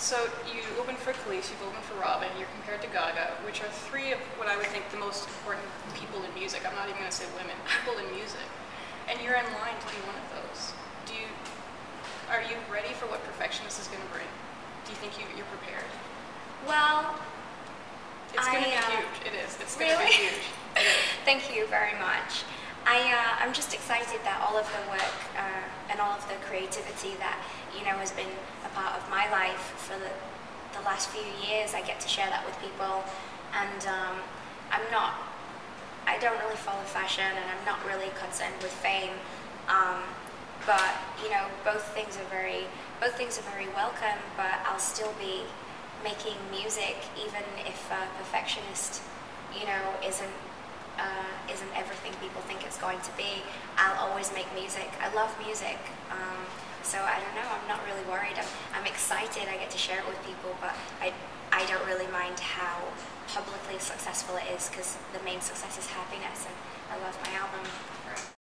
So you opened for Kelis, you've opened for Robyn, you're compared to Gaga, which are three of what I would think the most important people in music. I'm not even going to say women, people in music. And you're in line to be one of those. Do you, are you ready for what perfection this is going to bring? Do you think you, you're prepared? Well, It's going to be uh, huge. It is. It's going to be huge. Thank you very much. I, uh, I'm just excited that all of the work uh, and all of the creativity that you know has been a part of my life for the, the last few years, I get to share that with people. And um, I'm not, I don't really follow fashion, and I'm not really concerned with fame. Um, but you know, both things are very, both things are very welcome. But I'll still be making music, even if uh, perfectionist, you know, isn't uh, isn't everything people think it's going to be. I'll make music. I love music. Um, so I don't know. I'm not really worried. I'm, I'm excited. I get to share it with people, but I, I don't really mind how publicly successful it is because the main success is happiness, and I love.